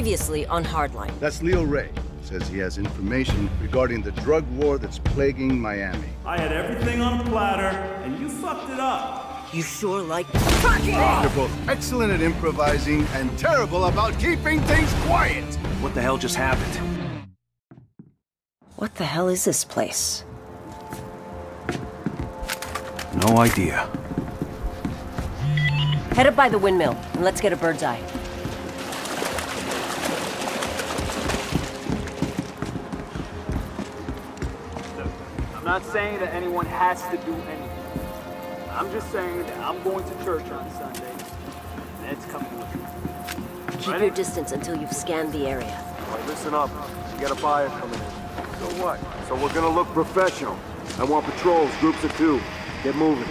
Previously on Hardline. That's Leo Ray. Says he has information regarding the drug war that's plaguing Miami. I had everything on a platter, and you fucked it up. You sure like They're both excellent at improvising and terrible about keeping things quiet. What the hell just happened? What the hell is this place? No idea. Head up by the windmill, and let's get a bird's eye. Not saying that anyone has to do anything. I'm just saying that I'm going to church on Sunday, and Ed's coming with me. Keep your distance until you've scanned the area. All right, listen up. You got a buyer coming in. So what? So we're gonna look professional. I want patrols, groups of two. Get moving.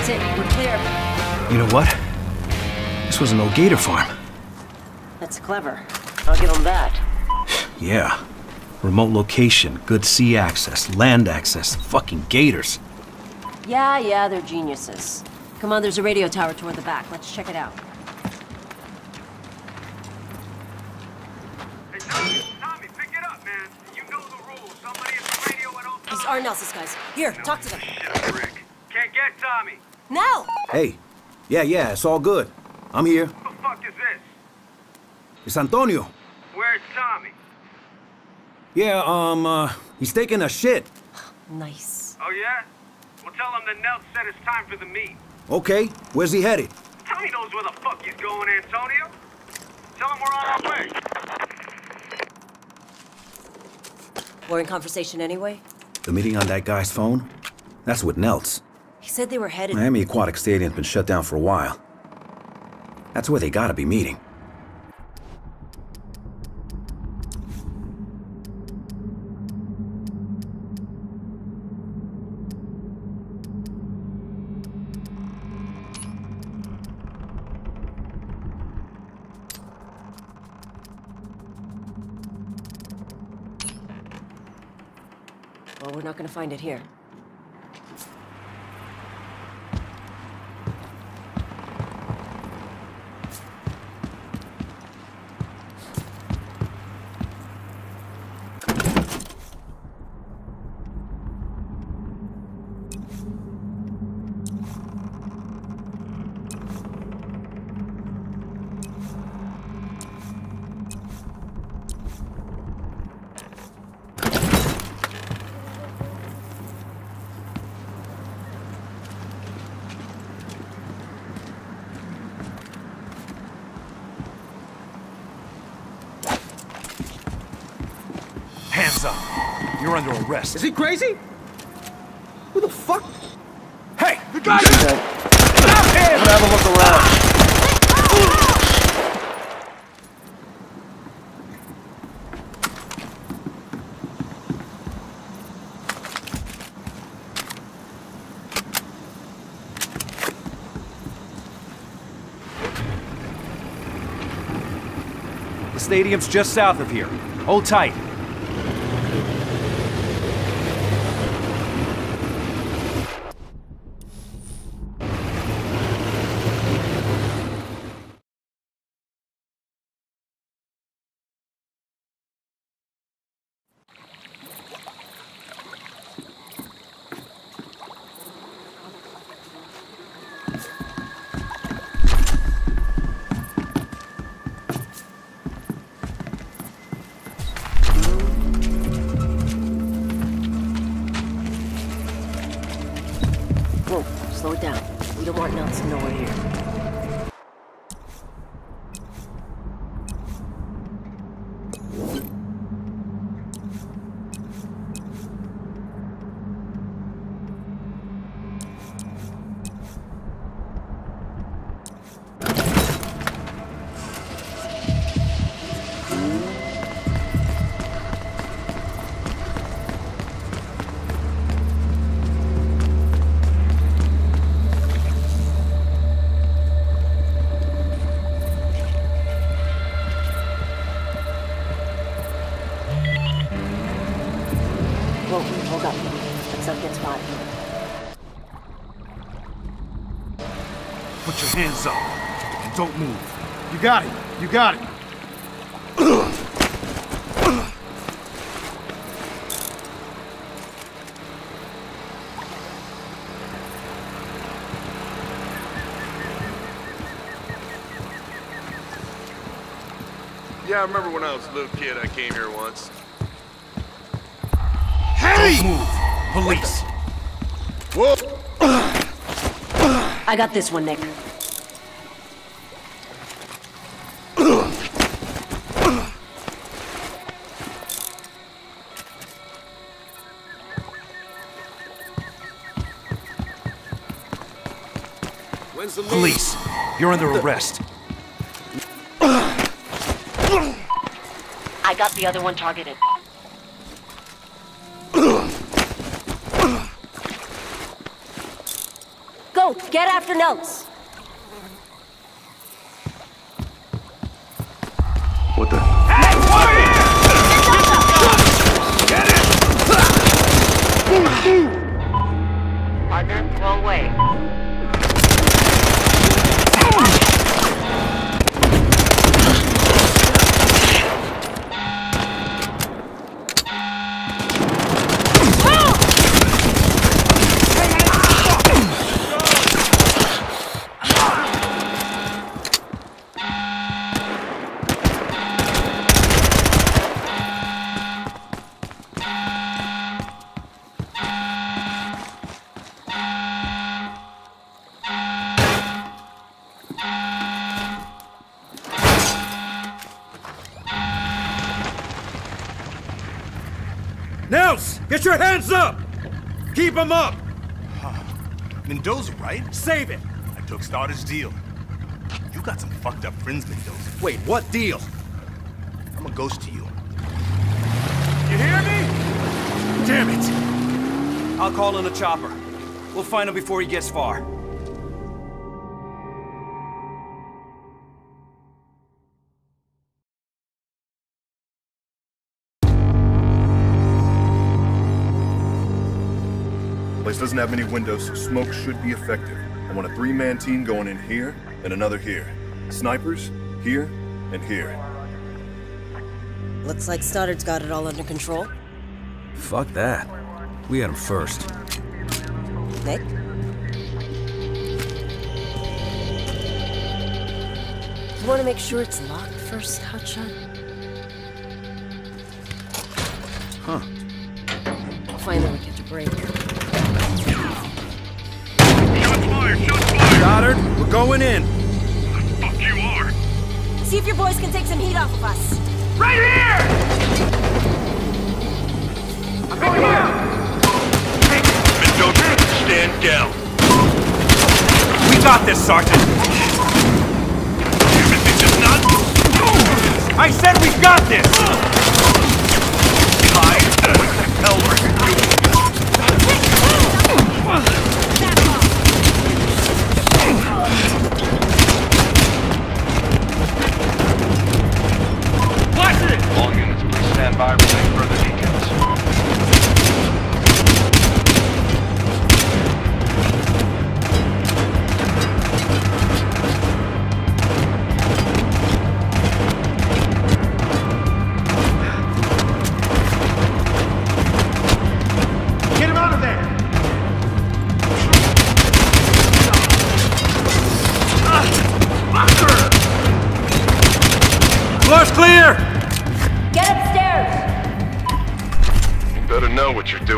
That's it, we're clear. You know what? This was an old gator farm. That's clever. I'll give them that. Yeah. Remote location, good sea access, land access, fucking gators. Yeah, yeah, they're geniuses. Come on, there's a radio tower toward the back. Let's check it out. Hey, Tommy, Tommy, pick it up, man. You know the rules. Somebody at the radio at all times. These are Nelson's guys. Here, talk to them. Shit, Rick. Can't get Tommy. Now! Hey. Yeah, yeah, it's all good. I'm here. What the fuck is this? It's Antonio. Where's Tommy? Yeah, um, uh, he's taking a shit. Nice. Oh, yeah? Well, tell him that Nels said it's time for the meet. Okay, where's he headed? Tommy knows where the fuck he's going, Antonio. Tell him we're on our way. We're in conversation anyway? The meeting on that guy's phone? That's with Nels. He said they were headed... Miami Aquatic Stadium's been shut down for a while. That's where they gotta be meeting. Well, we're not gonna find it here. You're under arrest. Is he crazy? Who the fuck? Hey! The guy's okay. Stop him! Have a look around. The stadium's just south of here. Hold tight. We don't to know here. Let's not get spotted. Put your hands up and don't move. You got it. You got it. Yeah, I remember when I was a little kid, I came here once. Hey! Don't Move! Police! Whoa! I got this one, Nick. When's the Police! You're under arrest. I got the other one targeted. Get after Notes. What the? Get your hands up! Keep them up! Mendoza, right? Save it! I took Stoddard's deal. You got some fucked up friends, Mendoza. Wait, what deal? I'm a ghost to you. You hear me? Damn it! I'll call in a chopper. We'll find him before he gets far. Place doesn't have many windows, so smoke should be effective. I want a three-man team going in here and another here. Snipers, here and here. Looks like Stoddard's got it all under control. Fuck that. We had him first. Nick? You want to make sure it's locked first, Hotshot? We're going in. See if your boys can take some heat off of us. Right here! I'm going in. Stand down. We got this, Sergeant. This is not I said we got this!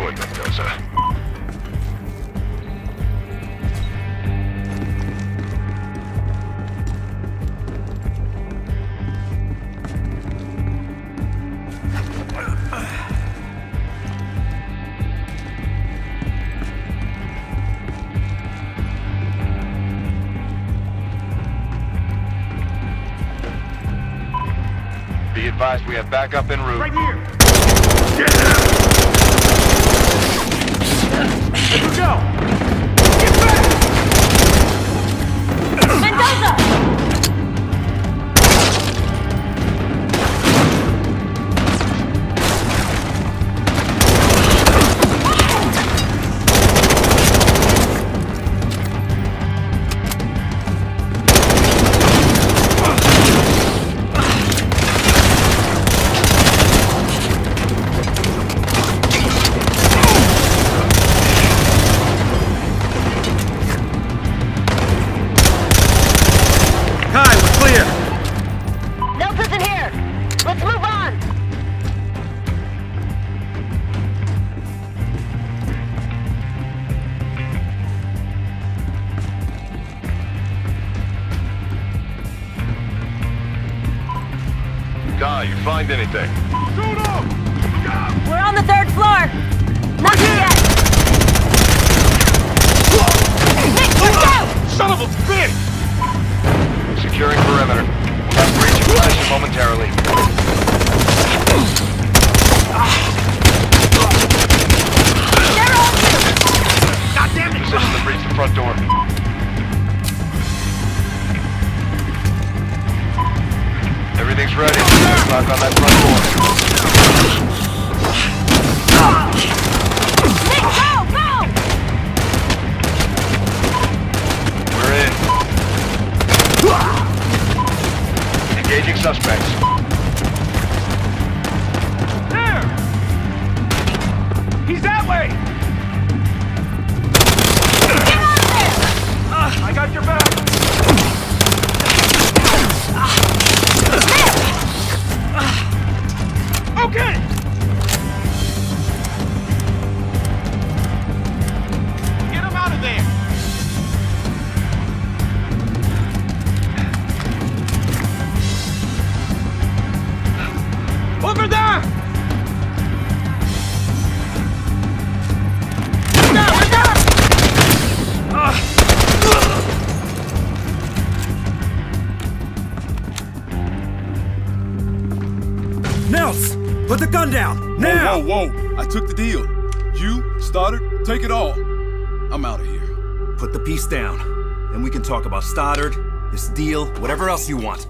What you're doing, Mendoza. Be advised we have backup en route. Right here. Mendoza! You find anything? We're on the third floor! Nothing yet! Nick, let's go! Son of a bitch! Securing perimeter. We'll have breach momentarily. They're on you! Position to breach the front door. Knock on that Put the gun down! Now! Whoa, whoa, I took the deal. You, Stoddard, take it all. I'm out of here. Put the piece down. Then we can talk about Stoddard, this deal, whatever else you want.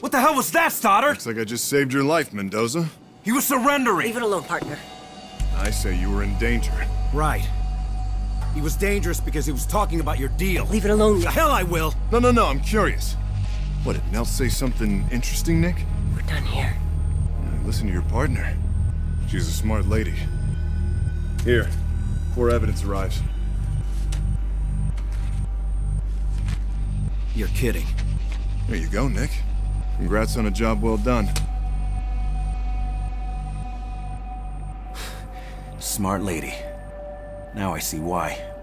What the hell was that, Stoddard? Looks like I just saved your life, Mendoza. He was surrendering. Leave it alone, partner. I say you were in danger. Right. He was dangerous because he was talking about your deal. Leave it alone. The hell I will! No, no, no, I'm curious. What, did Nels say something interesting, Nick? We're done here. Listen to your partner. She's a smart lady. Here, before evidence arrives. You're kidding. There you go, Nick. Congrats on a job well done. Smart lady. Now I see why.